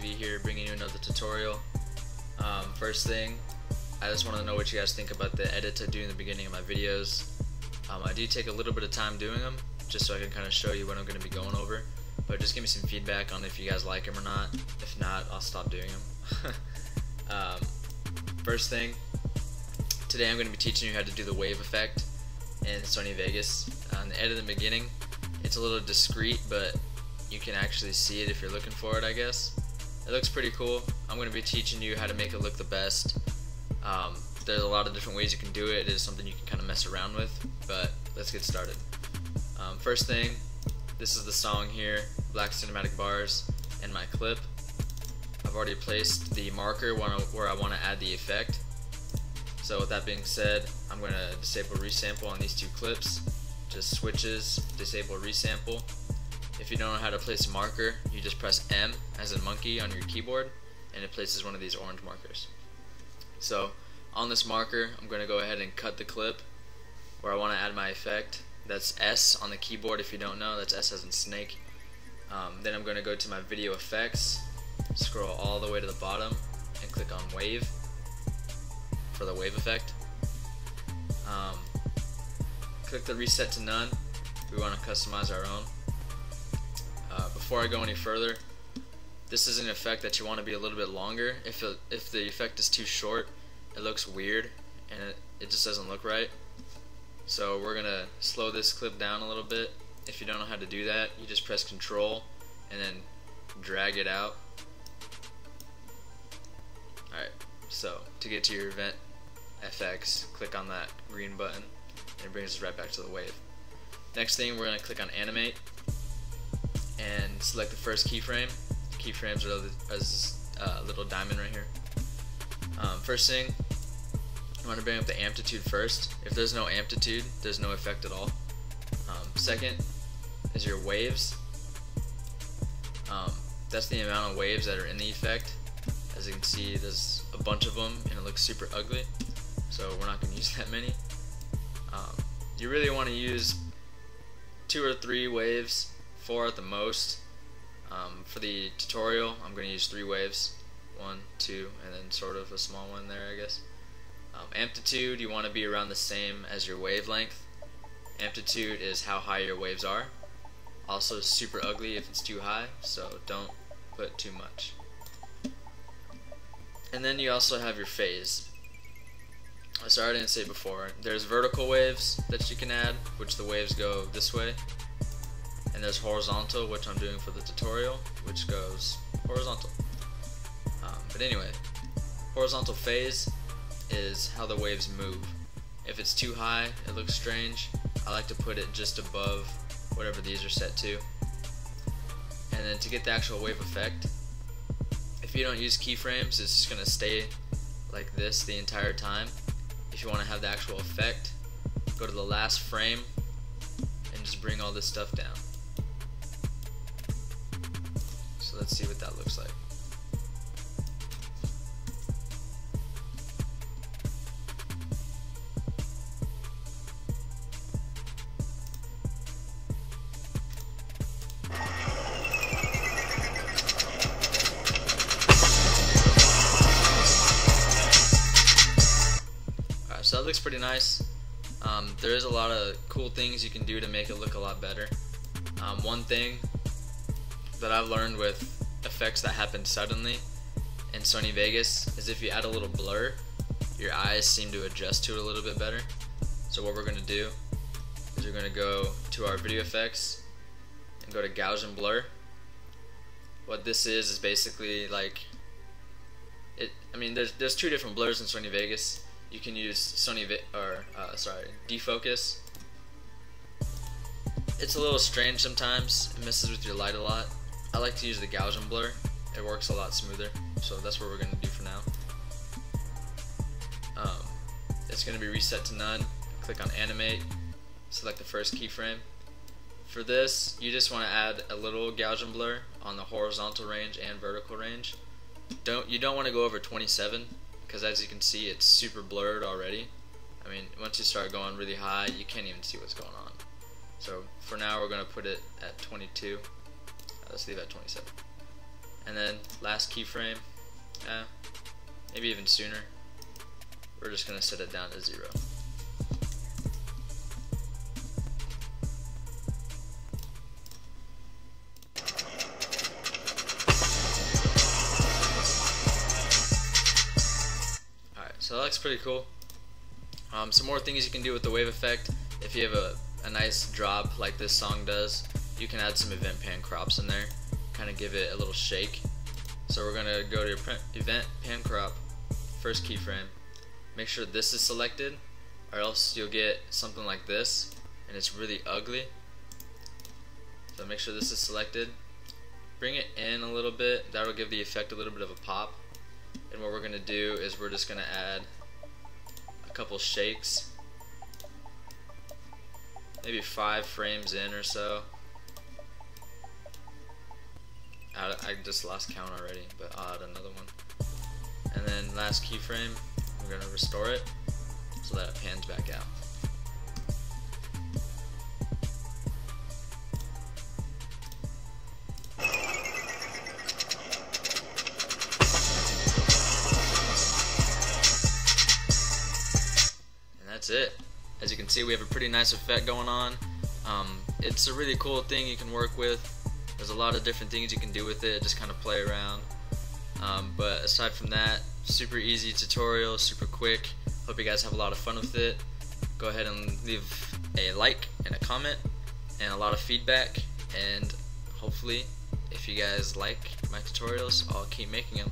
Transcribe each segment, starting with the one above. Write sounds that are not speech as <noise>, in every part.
TV here, bringing you another tutorial. Um, first thing, I just want to know what you guys think about the edits I do in the beginning of my videos. Um, I do take a little bit of time doing them, just so I can kind of show you what I'm going to be going over. But just give me some feedback on if you guys like them or not. If not, I'll stop doing them. <laughs> um, first thing, today I'm going to be teaching you how to do the wave effect in Sony Vegas. On the edit in the beginning, it's a little discreet, but you can actually see it if you're looking for it, I guess. It looks pretty cool. I'm going to be teaching you how to make it look the best. Um, there's a lot of different ways you can do it. It is something you can kind of mess around with, but let's get started. Um, first thing, this is the song here, Black Cinematic Bars, and my clip. I've already placed the marker where I want to add the effect. So with that being said, I'm going to disable resample on these two clips. Just switches, disable resample. If you don't know how to place a marker, you just press M as in monkey on your keyboard and it places one of these orange markers. So on this marker, I'm going to go ahead and cut the clip where I want to add my effect. That's S on the keyboard if you don't know, that's S as in snake. Um, then I'm going to go to my video effects, scroll all the way to the bottom and click on wave for the wave effect. Um, click the reset to none. We want to customize our own. Before I go any further, this is an effect that you want to be a little bit longer. If, it, if the effect is too short, it looks weird and it, it just doesn't look right. So we're going to slow this clip down a little bit. If you don't know how to do that, you just press control and then drag it out. Alright, so to get to your event FX, click on that green button and it brings us right back to the wave. Next thing, we're going to click on animate and select the first keyframe. Keyframes are a uh, little diamond right here. Um, first thing, you want to bring up the amplitude first. If there's no amplitude, there's no effect at all. Um, second is your waves. Um, that's the amount of waves that are in the effect. As you can see, there's a bunch of them and it looks super ugly. So we're not going <laughs> to use that many. Um, you really want to use two or three waves four at the most. Um, for the tutorial, I'm going to use three waves. One, two, and then sort of a small one there, I guess. Um, amplitude, you want to be around the same as your wavelength. Amplitude is how high your waves are. Also super ugly if it's too high, so don't put too much. And then you also have your phase. Sorry I didn't say before. There's vertical waves that you can add, which the waves go this way and there's horizontal which I'm doing for the tutorial which goes horizontal. Um, but anyway horizontal phase is how the waves move. If it's too high it looks strange. I like to put it just above whatever these are set to. And then to get the actual wave effect if you don't use keyframes it's just gonna stay like this the entire time. If you want to have the actual effect go to the last frame and just bring all this stuff down let's see what that looks like. Alright, so that looks pretty nice. Um, there is a lot of cool things you can do to make it look a lot better. Um, one thing that I've learned with effects that happen suddenly in Sony Vegas is if you add a little blur, your eyes seem to adjust to it a little bit better. So what we're going to do is we're going to go to our video effects and go to Gaussian blur. What this is is basically like it. I mean, there's there's two different blurs in Sony Vegas. You can use Sony Vi or uh, sorry defocus. It's a little strange sometimes. It messes with your light a lot. I like to use the Gaussian blur. It works a lot smoother. So that's what we're going to do for now. Um, it's going to be reset to none. Click on animate. Select the first keyframe. For this, you just want to add a little Gaussian blur on the horizontal range and vertical range. Don't You don't want to go over 27 because as you can see it's super blurred already. I mean once you start going really high you can't even see what's going on. So for now we're going to put it at 22 let's leave at 27. and then last keyframe, eh, maybe even sooner. We're just gonna set it down to zero. Alright, so that looks pretty cool. Um, some more things you can do with the wave effect. If you have a, a nice drop like this song does, you can add some event pan crops in there. Kind of give it a little shake. So we're gonna go to event pan crop, first keyframe. Make sure this is selected, or else you'll get something like this, and it's really ugly. So make sure this is selected. Bring it in a little bit. That'll give the effect a little bit of a pop. And what we're gonna do is we're just gonna add a couple shakes maybe five frames in or so I, I just lost count already but I'll add another one and then last keyframe we're gonna restore it so that it pans back out And that's it. As you can see, we have a pretty nice effect going on. Um, it's a really cool thing you can work with. There's a lot of different things you can do with it, just kind of play around. Um, but aside from that, super easy tutorial, super quick. Hope you guys have a lot of fun with it. Go ahead and leave a like and a comment and a lot of feedback. And hopefully, if you guys like my tutorials, I'll keep making them.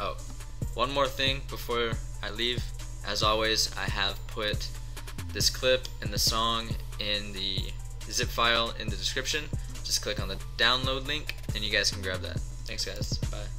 Oh, one more thing before I leave. As always, I have put this clip and the song in the zip file in the description. Just click on the download link and you guys can grab that. Thanks guys. Bye.